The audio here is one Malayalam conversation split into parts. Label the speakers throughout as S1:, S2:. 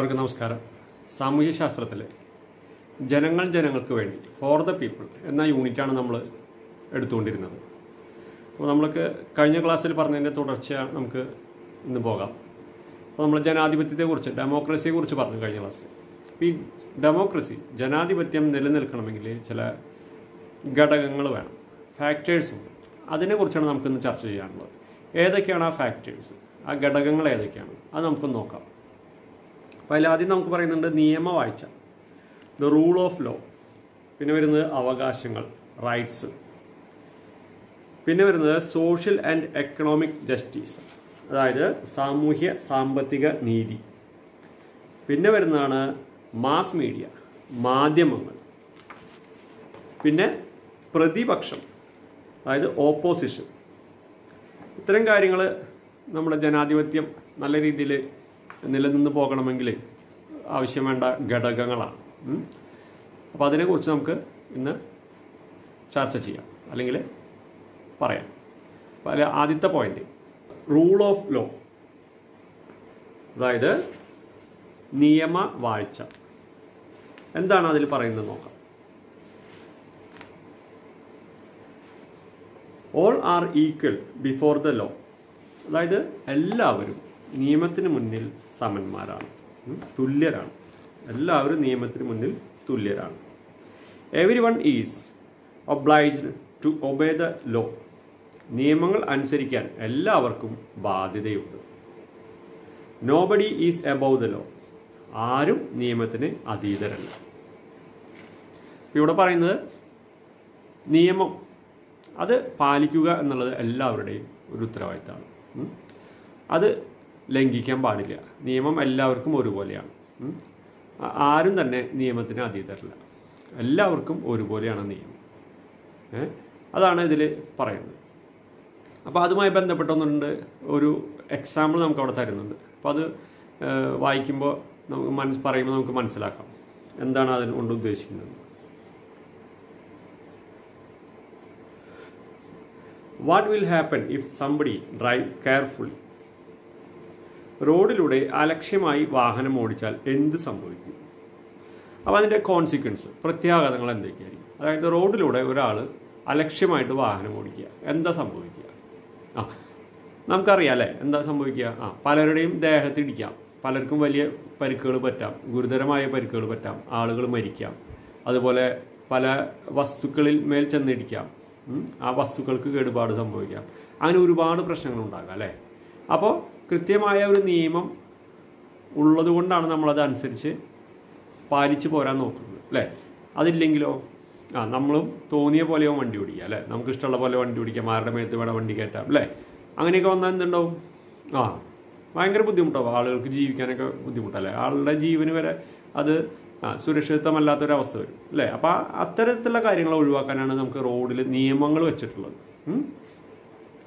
S1: എല്ലാവർക്കും നമസ്കാരം. സാമൂഹ്യ ശാസ്ത്രത്തിലെ ജനങ്ങൾ ജനങ്ങൾക്ക് വേണ്ടി ഫോർ ദ പീപ്പിൾ എന്ന യൂണിറ്റാണ് നമ്മൾ എടുത്തുകൊണ്ടിരുന്നത്. അപ്പോൾ നമ്മൾക്ക് കഴിഞ്ഞ ക്ലാസ്സിൽ പറഞ്ഞതിന്റെ തുടർച്ച നമുക്ക് ഇന്ന് പോകാം. അപ്പോൾ നമ്മൾ ജനാധിപത്യത്തെക്കുറിച്ച് ഡെമോക്രസിയെക്കുറിച്ച് പറഞ്ഞു കഴിഞ്ഞ ക്ലാസ്സിൽ. അപ്പോൾ ഈ ഡെമോക്രസി ജനാധിപത്യം നിലനിൽക്കണമെങ്കിൽ ചില ഘടകങ്ങൾ വേണം. ഫാക്ടേഴ്സ് അതിനെക്കുറിച്ചാണ് നമുക്കിന്ന് ചർച്ച ചെയ്യാനുള്ളത്. ഏതൊക്കെയാണ് ആ ഫാക്ടേഴ്സ് ആ ഘടകങ്ങൾ ഏതൊക്കെയാണ്? അത് നമുക്കൊന്ന് നോക്കാം. അപ്പോൾ ആദ്യം നമുക്ക് പറയുന്നുണ്ട് നിയമവാഴ്ച. ദ റൂൾ ഓഫ് ലോ പിന്നെ വരുന്നത് അവകാശങ്ങൾ റൈറ്റ്സ് പിന്നെ വരുന്നത് സോഷ്യൽ ആൻഡ് എക്കണോമിക് ജസ്റ്റിസ് അതായത് സാമൂഹ്യ സാമ്പത്തിക നീതി. പിന്നെ വരുന്നതാണ് മാസ് മീഡിയ മാധ്യമങ്ങൾ. പിന്നെ പ്രതിപക്ഷം അതായത് ഓപ്പോസിഷൻ ഇത്തരം കാര്യങ്ങൾ നമ്മുടെ ജനാധിപത്യം നല്ല രീതിയിൽ നിലനിന്ന് പോകണമെങ്കിൽ ആവശ്യം വേണ്ട ഘടകങ്ങളാണ്. അപ്പോൾ അതിനെക്കുറിച്ച് നമുക്ക് ഇന്ന് ചർച്ച ചെയ്യാം. അല്ലെങ്കിൽ പറയാം. അപ്പോൾ ആദ്യത്തെ പോയിന്റ് റൂൾ ഓഫ് ലോ അതായത് നിയമവാഴ്ച എന്താണ് അതിൽ പറയുന്നത് നോക്കാം. All are equal before the law അതായത് എല്ലാവരും നിയമത്തിന് മുന്നിൽ സമന്മാരാണ്. തുല്യരാണ്. എല്ലാവരും നിയമത്തിന് മുന്നിൽ തുല്യരാണ്. Everyone is obliged to obey the law നിയമങ്ങൾ അനുസരിക്കാൻ എല്ലാവർക്കും ബാധ്യതയുണ്ട്. Nobody is above the law ആരും നിയമത്തിന് അതീതരല്ല. ഇവിടെ പറയുന്നത് നിയമം. അത് പാലിക്കുക എന്നുള്ളത് എല്ലാവരുടെയും ഒരു ഉത്തരവാദിത്തമാണ്. അത് ലംഘിക്കാൻ പാടില്ല. നിയമം എല്ലാവർക്കും ഒരുപോലെയാണ്. ആരും തന്നെ നിയമത്തിന് അതീതരല്ല. എല്ലാവർക്കും ഒരുപോലെയാണ് നിയമം? അതാണ് ഇതിൽ പറയുന്നത്. അപ്പോൾ അതുമായി ബന്ധപ്പെട്ടൊന്നുണ്ട് ഒരു എക്സാമ്പിൾ നമുക്ക് അവിടെ തരുന്നുണ്ട്. അപ്പോൾ അത് വായിക്കുമ്പോൾ നമുക്ക് മനസ് പറയുമ്പോൾ നമുക്ക് മനസ്സിലാക്കാം. എന്താണ് അതിന് കൊണ്ട് ഉദ്ദേശിക്കുന്നത്? What will happen if somebody drive carefully റോഡിലൂടെ അലക്ഷ്യമായി വാഹനം ഓടിച്ചാൽ എന്ത് സംഭവിക്കും? അപ്പോൾ അതിന്റെ കോൺസിക്വൻസ് പ്രത്യാഘാതങ്ങൾ എന്തൊക്കെയായിരിക്കും? അതായത് റോഡിലൂടെ ഒരാൾ അലക്ഷ്യമായിട്ട് വാഹനം ഓടിക്കുക എന്താ സംഭവിക്കുക? ആ നമുക്കറിയാം അല്ലേ? എന്താ സംഭവിക്കുക? ആ പലരുടെയും ദേഹത്തിടിക്കാം പലർക്കും വലിയ പരിക്കുകൾ പറ്റാം ഗുരുതരമായ പരിക്കുകൾ പറ്റാം ആളുകൾ മരിക്കാം അതുപോലെ പല വസ്തുക്കളിൽ മേൽ ചെന്നിടിക്കാം ആ വസ്തുക്കൾക്ക് കേടുപാട് സംഭവിക്കാം. അങ്ങനെ ഒരുപാട് പ്രശ്നങ്ങൾ ഉണ്ടാകാം അല്ലേ? അപ്പോൾ കൃത്യമായ ഒരു നിയമം ഉള്ളതുകൊണ്ടാണ് നമ്മളത് അനുസരിച്ച് പാലിച്ചു പോരാൻ നോക്കുന്നത് അല്ലേ? അതില്ലെങ്കിലോ? ആ നമ്മളും തോന്നിയ പോലെയോ വണ്ടി ഓടിക്കുക അല്ലേ? നമുക്ക് ഇഷ്ടമുള്ള പോലെ വണ്ടി ഓടിക്കാം ആരുടെ മേത്ത് വേണം വണ്ടി കയറ്റാം അല്ലേ? അങ്ങനെയൊക്കെ വന്നാൽ എന്തുണ്ടാവും? ആ ഭയങ്കര ബുദ്ധിമുട്ടാവും. ആളുകൾക്ക് ജീവിക്കാനൊക്കെ ബുദ്ധിമുട്ടല്ലേ ആളുടെ ജീവന് വരെ അത് സുരക്ഷിതമല്ലാത്തൊരവസ്ഥ വരും അല്ലേ? അപ്പോൾ അത്തരത്തിലുള്ള കാര്യങ്ങൾ ഒഴിവാക്കാനാണ് നമുക്ക് റോഡിൽ നിയമങ്ങൾ വെച്ചിട്ടുള്ളത്?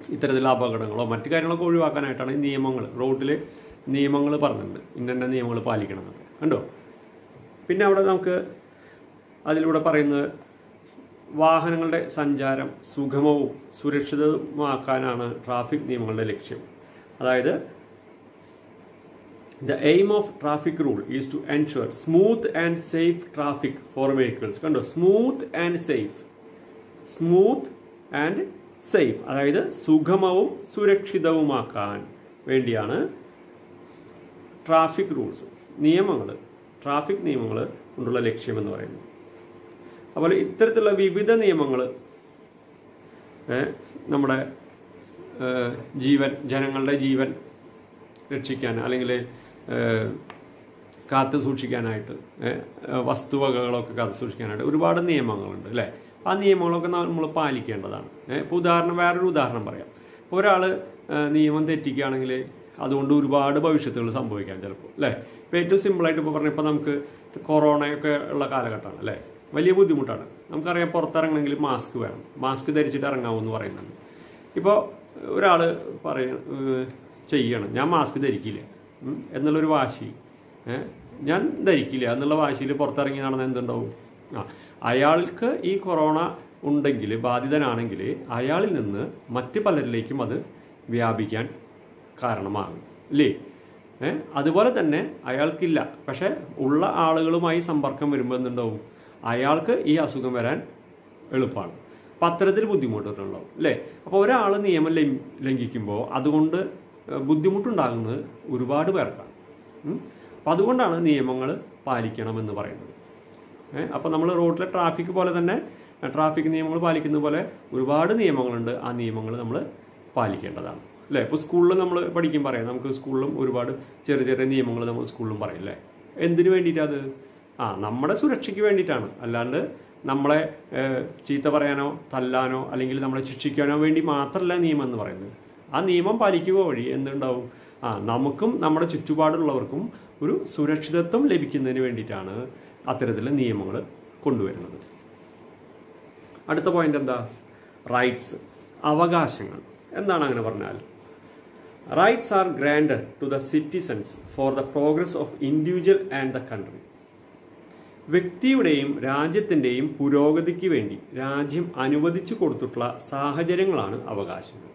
S1: ഇത്തരത്തിലുള്ള അപകടങ്ങളോ മറ്റു കാര്യങ്ങളൊക്കെ ഒഴിവാക്കാനായിട്ടാണ് ഈ നിയമങ്ങൾ റോഡിൽ നിയമങ്ങൾ പറഞ്ഞിട്ടുണ്ട്. ഇന്ന നിയമങ്ങൾ പാലിക്കണം എന്നൊക്കെ. കണ്ടോ? പിന്നെ അവിടെ നമുക്ക് അതിലൂടെ പറയുന്നത് വാഹനങ്ങളുടെ സഞ്ചാരം സുഗമവും സുരക്ഷിതവുമാക്കാനാണ് ട്രാഫിക് നിയമങ്ങളുടെ ലക്ഷ്യം. അതായത് the aim of traffic rule is to ensure smooth and safe traffic for vehicles കണ്ടോ? Smooth and safe smooth and safe അതായത് സുഗമവും സുരക്ഷിതവുമാക്കാൻ വേണ്ടിയാണ് ട്രാഫിക് റൂൾസ് നിയമങ്ങൾ ട്രാഫിക് നിയമങ്ങൾ കൊണ്ടുള്ള ലക്ഷ്യമെന്ന് പറയുന്നത്. അതുപോലെ ഇത്തരത്തിലുള്ള വിവിധ നിയമങ്ങൾ നമ്മുടെ ജീവൻ ജനങ്ങളുടെ ജീവൻ രക്ഷിക്കാൻ അല്ലെങ്കിൽ കാത്തു സൂക്ഷിക്കാനായിട്ട് വസ്തുവകകളൊക്കെ കാത്തു സൂക്ഷിക്കാനായിട്ട് ഒരുപാട് നിയമങ്ങളുണ്ട് അല്ലേ? ആ നിയമങ്ങളൊക്കെ നമ്മൾ പാലിക്കേണ്ടതാണ്. ഇപ്പോൾ ഉദാഹരണം വേറൊരു ഉദാഹരണം പറയാം. ഇപ്പോൾ ഒരാൾ നിയമം തെറ്റിക്കുകയാണെങ്കിൽ അതുകൊണ്ട് ഒരുപാട് ഭവിഷ്യത്തുകൾ സംഭവിക്കാം ചിലപ്പോൾ അല്ലേ? ഇപ്പോൾ ഏറ്റവും സിമ്പിളായിട്ട് ഇപ്പോൾ പറഞ്ഞാൽ ഇപ്പോൾ നമുക്ക് കൊറോണയൊക്കെ ഉള്ള കാലഘട്ടമാണ് അല്ലേ? വലിയ ബുദ്ധിമുട്ടാണ്. നമുക്കറിയാം പുറത്തിറങ്ങണമെങ്കിൽ മാസ്ക് വേണം. മാസ്ക് ധരിച്ചിട്ട് ഇറങ്ങാമെന്ന് പറയുന്നുണ്ട്. ഇപ്പോൾ ഒരാൾ പറയ ചെയ്യണം. ഞാൻ മാസ്ക് ധരിക്കില്ല. എന്നുള്ളൊരു വാശി. ഞാൻ ധരിക്കില്ല. എന്നുള്ള വാശിയിൽ പുറത്തിറങ്ങി നടന്ന എന്തുണ്ടാവും? അയാൾക്ക് ഈ കൊറോണ ഉണ്ടെങ്കിൽ ബാധിതനാണെങ്കിൽ അയാളിൽ നിന്ന് മറ്റ് പലരിലേക്കും അത് വ്യാപിക്കാൻ കാരണമാകും അല്ലേ ഏ അതുപോലെ തന്നെ അയാൾക്കില്ല. പക്ഷെ ഉള്ള ആളുകളുമായി സമ്പർക്കം വരുമ്പോൾ എന്തുണ്ടാവും? അയാൾക്ക് ഈ അസുഖം വരാൻ എളുപ്പമാണ് അപ്പം അത്തരത്തിൽ ബുദ്ധിമുട്ടുണ്ടാവും അല്ലേ അപ്പോൾ ഒരാൾ നിയമം ലംഘിക്കുമ്പോൾ അതുകൊണ്ട് ബുദ്ധിമുട്ടുണ്ടാകുന്നത് ഒരുപാട് പേർക്കാണ്. അപ്പം അതുകൊണ്ടാണ് നിയമങ്ങൾ പാലിക്കണമെന്ന് പറയുന്നത്. അപ്പോൾ നമ്മൾ റോഡിലെ ട്രാഫിക് പോലെ തന്നെ ട്രാഫിക് നിയമങ്ങൾ പാലിക്കുന്ന പോലെ ഒരുപാട് നിയമങ്ങളുണ്ട്. ആ നിയമങ്ങൾ നമ്മൾ പാലിക്കേണ്ടതാണ്. അല്ലേ? ഇപ്പോൾ സ്കൂളിൽ നമ്മൾ പഠിക്കും പറയാം. നമുക്ക് സ്കൂളിലും ഒരുപാട് ചെറിയ ചെറിയ നിയമങ്ങൾ നമ്മൾ സ്കൂളിലും പറയും അല്ലേ? എന്തിനു വേണ്ടിയിട്ടത് ആ നമ്മുടെ സുരക്ഷയ്ക്ക് വേണ്ടിയിട്ടാണ്. അല്ലാണ്ട് നമ്മളെ ചീത്ത പറയാനോ തല്ലാനോ അല്ലെങ്കിൽ നമ്മളെ ശിക്ഷിക്കാനോ വേണ്ടി മാത്രമല്ല നിയമം എന്ന് പറയുന്നത്. ആ നിയമം പാലിക്കുക വഴി എന്തുണ്ടാവും? ആ നമുക്കും നമ്മുടെ ചുറ്റുപാടുള്ളവർക്കും ഒരു സുരക്ഷിതത്വം ലഭിക്കുന്നതിന് വേണ്ടിയിട്ടാണ് അത്തരത്തിലുള്ള നിയമങ്ങൾ കൊണ്ടുവരുന്നത്. അടുത്ത പോയിന്റ് എന്താ? റൈറ്റ്സ് അവകാശങ്ങൾ. എന്താണ് അങ്ങനെ പറഞ്ഞാൽ? Rights are grant to the citizens for the progress of individual and the country വ്യക്തിയുടെയും രാജ്യത്തിന്റെയും പുരോഗതിക്ക് വേണ്ടി രാജ്യം അനുവദിച്ചു കൊടുത്തിട്ടുള്ള സാഹചര്യങ്ങളാണ് അവകാശങ്ങൾ.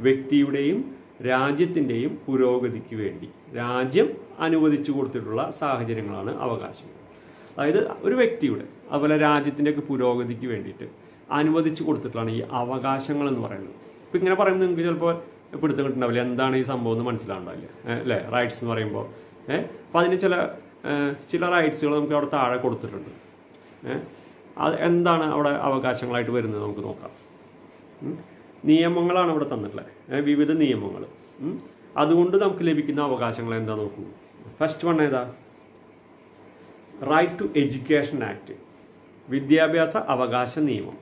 S1: വ്യക്തിയുടെയും രാജ്യത്തിന്റെയും പുരോഗതിക്ക് വേണ്ടി രാജ്യം അനുവദിച്ചു കൊടുത്തിട്ടുള്ള സാഹചര്യങ്ങളാണ് അവകാശങ്ങൾ. അതായത് ഒരു വ്യക്തിയുടെ അതുപോലെ രാജ്യത്തിന്റെയൊക്കെ പുരോഗതിക്ക് വേണ്ടിയിട്ട് അനുവദിച്ചു കൊടുത്തിട്ടുള്ളതാണ് ഈ അവകാശങ്ങൾ എന്ന് പറയുന്നത്. ഇപ്പം ഇങ്ങനെ പറയുമ്പോൾ നിങ്ങൾക്ക് ചിലപ്പോൾ പിടുത്തം കിട്ടുന്നുണ്ടാവില്ല. എന്താണ് ഈ സംഭവം എന്ന് മനസ്സിലാവുണ്ടാവില്ല ഏഹ് അല്ലേ? റൈറ്റ്സ് എന്ന് പറയുമ്പോൾ ഏഹ് അപ്പം അതിന് ചില ചില റൈറ്റ്സുകൾ നമുക്ക് അവിടെ താഴെ കൊടുത്തിട്ടുണ്ട്. അത് എന്താണ് അവിടെ അവകാശങ്ങളായിട്ട് വരുന്നത് നമുക്ക് നോക്കാം. നിയമങ്ങളാണ് ഇവിടെ തന്നിട്ടുള്ളത്. വിവിധ നിയമങ്ങൾ. അതുകൊണ്ട് നമുക്ക് ലഭിക്കുന്ന അവകാശങ്ങൾ എന്താ നോക്കൂ. ഫസ്റ്റ് വൺ ഏതാ? റൈറ്റ് ടു എഡ്യൂക്കേഷൻ ആക്ട് വിദ്യാഭ്യാസ അവകാശ നിയമം.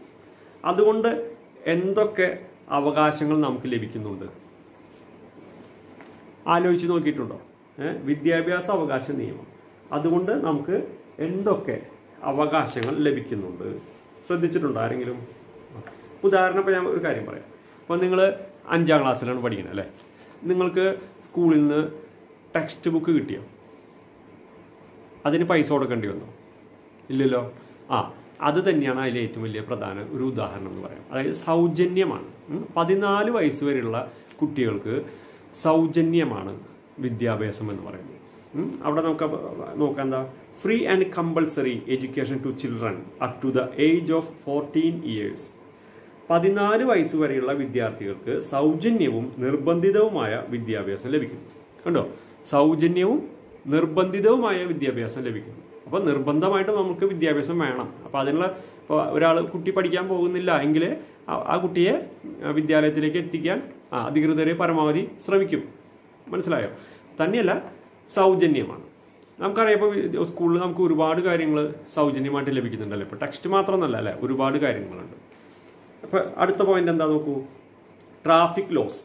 S1: അതുകൊണ്ട് എന്തൊക്കെ അവകാശങ്ങൾ നമുക്ക് ലഭിക്കുന്നുണ്ട്? ആലോചിച്ച് നോക്കിയിട്ടുണ്ടോ? വിദ്യാഭ്യാസ അവകാശ നിയമം. അതുകൊണ്ട് നമുക്ക് എന്തൊക്കെ അവകാശങ്ങൾ ലഭിക്കുന്നുണ്ട്? ശ്രദ്ധിച്ചിട്ടുണ്ടോ ആരെങ്കിലും? ഉദാഹരണം ഇപ്പോൾ ഞാൻ ഒരു കാര്യം പറയാം. ഇപ്പോൾ നിങ്ങൾ അഞ്ചാം ക്ലാസ്സിലാണ് പഠിക്കുന്നത് അല്ലേ? നിങ്ങൾക്ക് സ്കൂളിൽ നിന്ന് ടെക്സ്റ്റ് ബുക്ക് കിട്ടിയോ? അതിന് പൈസ കൊടുക്കേണ്ടി വന്നു. ഇല്ലല്ലോ? ആ അത് തന്നെയാണ് അതിലെ ഏറ്റവും വലിയ പ്രധാന ഒരു ഉദാഹരണം എന്ന് പറയാം. അതായത് സൗജന്യമാണ്. പതിനാല് വയസ്സ് വരെയുള്ള കുട്ടികൾക്ക് സൗജന്യമാണ് വിദ്യാഭ്യാസം എന്ന് പറയുന്നത്. അവിടെ നമുക്ക് നോക്കാം എന്താ? Free and compulsory education to children up to the age of fourteen years പതിനാല് വയസ്സ് വരെയുള്ള വിദ്യാർത്ഥികൾക്ക് സൗജന്യവും നിർബന്ധിതവുമായ വിദ്യാഭ്യാസം ലഭിക്കുന്നു. കണ്ടോ? സൗജന്യവും നിർബന്ധിതവുമായ വിദ്യാഭ്യാസം ലഭിക്കുന്നു. അപ്പോൾ നിർബന്ധമായിട്ട് നമുക്ക് വിദ്യാഭ്യാസം വേണം. അപ്പോൾ അതിനുള്ള ഇപ്പോൾ ഒരാൾ കുട്ടി പഠിക്കാൻ പോകുന്നില്ല എങ്കിൽ ആ- കുട്ടിയെ വിദ്യാലയത്തിലേക്ക് എത്തിക്കാൻ അധികൃതർ പരമാവധി ശ്രമിക്കും. മനസ്സിലായോ? തന്നെയല്ല സൗജന്യമാണ്. നമുക്കറിയാം ഇപ്പോൾ സ്കൂളിൽ നമുക്ക് ഒരുപാട് കാര്യങ്ങൾ സൗജന്യമായിട്ട് ലഭിക്കുന്നുണ്ടല്ലോ. ഇപ്പോൾ ടെക്സ്റ്റ് മാത്രമെന്നല്ല അല്ലേ? ഒരുപാട് കാര്യങ്ങളുണ്ട്. അപ്പോൾ അടുത്ത പോയിന്റ് എന്താ നോക്കൂ? Traffic loss.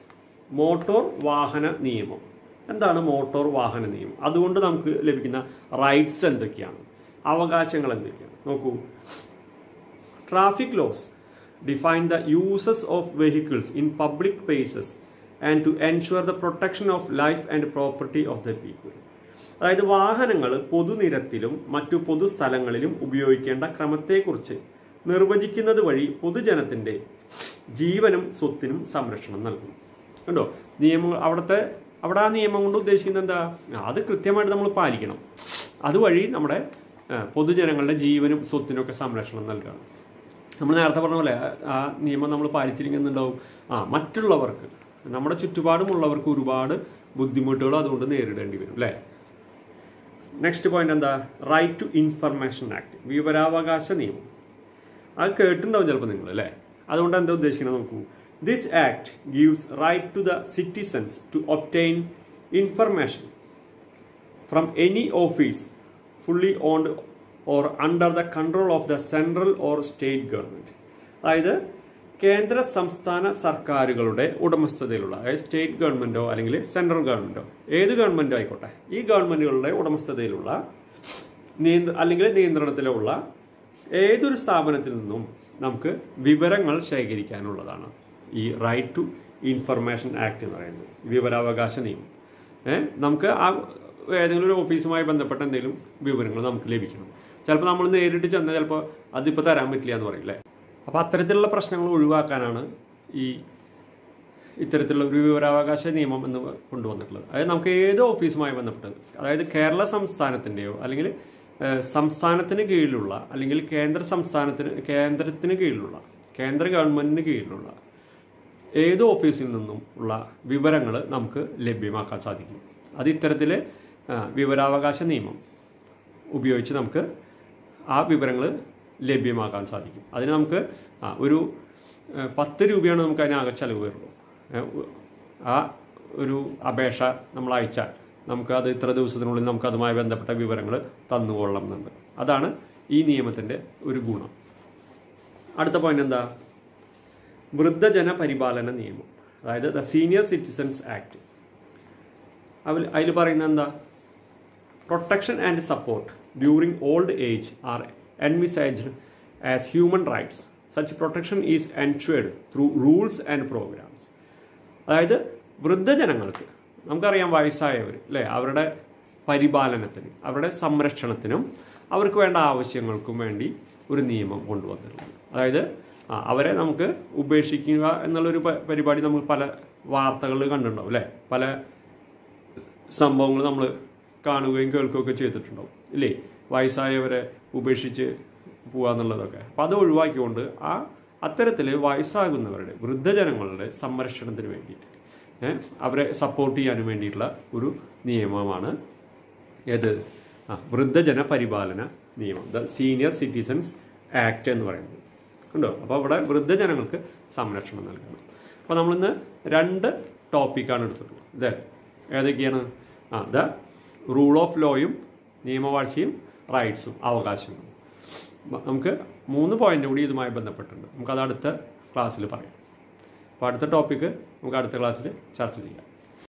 S1: മോട്ടോർ വാഹന നിയമം. എന്താണ് മോട്ടോർ വാഹന നിയമം? അതുകൊണ്ട് നമുക്ക് ലഭിക്കുന്ന റൈറ്റ്സ് എന്തൊക്കെയാണ്? അവകാശങ്ങൾ എന്തൊക്കെയാണ്? നോക്കൂ. Traffic laws define the uses of vehicles in public places and to ensure the protection of life and property of the people. അതായത് വാഹനങ്ങൾ പൊതുനിരത്തിലും മറ്റു പൊതുസ്ഥലങ്ങളിലും ഉപയോഗിക്കേണ്ട ക്രമത്തെക്കുറിച്ച് നിർവചിക്കുന്നത് വഴി പൊതുജനത്തിന്റെ ജീവനും സ്വത്തിനും സംരക്ഷണം നൽകും കണ്ടോ? നിയമങ്ങൾ അവിടുത്തെ അവിടെ ആ നിയമം കൊണ്ട് ഉദ്ദേശിക്കുന്നത് എന്താ? അത് കൃത്യമായിട്ട് നമ്മൾ പാലിക്കണം. അതുവഴി നമ്മുടെ പൊതുജനങ്ങളുടെ ജീവനും സ്വത്തിനും ഒക്കെ സംരക്ഷണം നൽകണം നമ്മൾ നേരത്തെ പറഞ്ഞ പോലെ ആ നിയമം നമ്മൾ പാലിച്ചിരിക്കുന്നുണ്ടാവും. ആ മറ്റുള്ളവർക്ക് നമ്മുടെ ചുറ്റുപാടുമുള്ളവർക്ക് ഒരുപാട് ബുദ്ധിമുട്ടുകൾ അതുകൊണ്ട് നേരിടേണ്ടി വരും അല്ലേ? നെക്സ്റ്റ് പോയിന്റ് എന്താ? റൈറ്റ് ടു ഇൻഫർമേഷൻ ആക്ട് വിവരാവകാശ നിയമം. അത് കേട്ടിട്ടുണ്ടാവും ചിലപ്പോൾ നിങ്ങൾ അല്ലേ? അതുകൊണ്ട് എന്താ ഉദ്ദേശിക്കുന്നത് നോക്കൂ. This act gives right to the citizens to obtain information from any office fully owned or under the control of the central or state government. അതായത് കേന്ദ്ര സംസ്ഥാന സർക്കാരുകളുടെ ഉടമസ്ഥതയിലുള്ള അതായത് സ്റ്റേറ്റ് ഗവൺമെന്റോ അല്ലെങ്കിൽ സെൻട്രൽ ഗവൺമെന്റോ ഏത് ഗവൺമെന്റോ ആയിക്കോട്ടെ ഈ ഗവൺമെന്റുകളുടെ ഉടമസ്ഥതയിലുള്ള നിയന്ത്ര അല്ലെങ്കിൽ നിയന്ത്രണത്തിലുള്ള ഏതൊരു സ്ഥാപനത്തിൽ നിന്നും നമുക്ക് വിവരങ്ങൾ ശേഖരിക്കാനുള്ളതാണ് ഈ റൈറ്റ് ടു ഇൻഫർമേഷൻ ആക്ട് എന്ന് പറയുന്നത്. വിവരാവകാശ നിയമം. നമുക്ക് ആ ഏതെങ്കിലും ഒരു ഓഫീസുമായി ബന്ധപ്പെട്ട എന്തെങ്കിലും വിവരങ്ങൾ നമുക്ക് ലഭിക്കണം. ചിലപ്പോൾ നമ്മൾ നേരിട്ട് ചെന്നാൽ ചിലപ്പോൾ അതിപ്പോൾ തരാൻ പറ്റില്ല എന്ന് പറയില്ലേ അപ്പോൾ അത്തരത്തിലുള്ള പ്രശ്നങ്ങൾ ഒഴിവാക്കാനാണ് ഈ ഇത്തരത്തിലുള്ള ഒരു വിവരാവകാശ നിയമം എന്ന് കൊണ്ടുവന്നിട്ടുള്ളത്. അതായത് നമുക്ക് ഏത് ഓഫീസുമായി ബന്ധപ്പെട്ടത് അതായത് കേരള സംസ്ഥാനത്തിന്റെയോ അല്ലെങ്കിൽ സംസ്ഥാനത്തിന് കീഴിലുള്ള അല്ലെങ്കിൽ കേന്ദ്ര സംസ്ഥാനത്തിന് കേന്ദ്രത്തിന് കീഴിലുള്ള കേന്ദ്ര ഗവൺമെന്റിന് കീഴിലുള്ള ഏത് ഓഫീസിൽ നിന്നും ഉള്ള വിവരങ്ങൾ നമുക്ക് ലഭ്യമാക്കാൻ സാധിക്കും. അത് ഇത്തരത്തിൽ വിവരാവകാശ നിയമം ഉപയോഗിച്ച് നമുക്ക് ആ വിവരങ്ങൾ ലഭ്യമാക്കാൻ സാധിക്കും. അതിന് നമുക്ക് ഒരു പത്ത് രൂപയാണ് നമുക്ക് അതിനാകെ ചിലവ് വരുള്ളൂ. ആ ഒരു അപേക്ഷ നമ്മൾ അയച്ചാൽ നമുക്ക് അത് ഇത്ര ദിവസത്തിനുള്ളിൽ നമുക്ക് അതുമായി ബന്ധപ്പെട്ട വിവരങ്ങൾ തന്നുകൊള്ളണം എന്നുണ്ട്. അതാണ് ഈ നിയമത്തിന്റെ ഒരു ഗുണം. അടുത്ത പോയിന്റ് എന്താ? വൃദ്ധജന പരിപാലന നിയമം അതായത് ദ സീനിയർ സിറ്റിസൻസ് ആക്ട്. അതിൽ അതിൽ പറയുന്നത് എന്താ? Protection and support during old age are envisaged as human rights such protection is ensured through rules and programmes അതായത് വൃദ്ധജനങ്ങൾക്ക് നമുക്കറിയാം വയസ്സായവർ അല്ലേ? അവരുടെ പരിപാലനത്തിന് അവരുടെ സംരക്ഷണത്തിനും അവർക്ക് വേണ്ട ആവശ്യങ്ങൾക്കും വേണ്ടി ഒരു നിയമം കൊണ്ടുവന്നിട്ടുണ്ട്. അതായത് അവരെ നമുക്ക് ഉപേക്ഷിക്കുക എന്നുള്ളൊരു പരിപാടി നമ്മൾ പല വാർത്തകളിൽ കണ്ടിട്ടുണ്ടാവും അല്ലേ? പല സംഭവങ്ങൾ നമ്മൾ കാണുകയും കേൾക്കുകയൊക്കെ ചെയ്തിട്ടുണ്ടാവും ഇല്ലേ? വയസ്സായവരെ ഉപേക്ഷിച്ച് പോകുക എന്നുള്ളതൊക്കെ. അപ്പം അത് ഒഴിവാക്കിക്കൊണ്ട് ആ അത്തരത്തിൽ വയസ്സാകുന്നവരുടെ വൃദ്ധജനങ്ങളുടെ സംരക്ഷണത്തിന് വേണ്ടിയിട്ട് അവരെ സപ്പോർട്ട് ചെയ്യാനും വേണ്ടിയിട്ടുള്ള ഒരു നിയമമാണ് ഏത്? വൃദ്ധജന പരിപാലന നിയമം ദ സീനിയർ സിറ്റിസൻസ് ആക്ട് എന്ന് പറയുന്നത്. കണ്ടോ അപ്പോൾ അവിടെ വൃദ്ധജനങ്ങൾക്ക് സംരക്ഷണം നൽകണം. അപ്പോൾ നമ്മളിന്ന് രണ്ട് ടോപ്പിക്കാണ് എടുത്തിട്ടുള്ളത്. ഇതേ ഏതൊക്കെയാണ്? ആ ദ റൂൾ ഓഫ് ലോയും നിയമവാഴ്ചയും റൈറ്റ്സും അവകാശങ്ങളും. നമുക്ക് മൂന്ന് പോയിന്റ് കൂടി ഇതുമായി ബന്ധപ്പെട്ടുണ്ട് നമുക്കത് അടുത്ത ക്ലാസ്സിൽ പറയാം. അപ്പോൾ അടുത്ത ടോപ്പിക്ക് നമുക്ക് അടുത്ത ക്ലാസ്സിൽ ചർച്ച ചെയ്യാം.